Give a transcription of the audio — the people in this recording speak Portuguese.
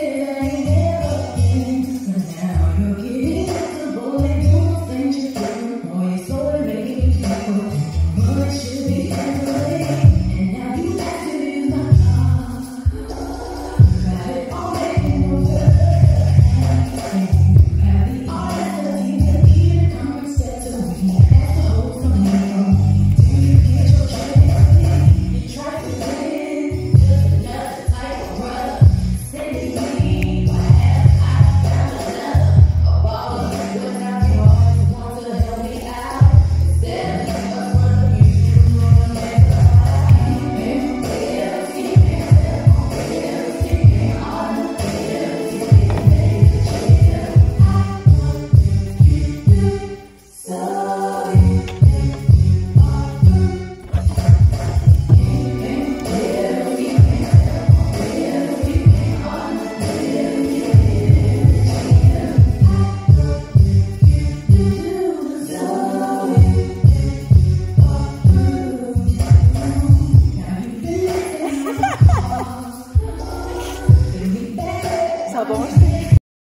Yeah. tá bom.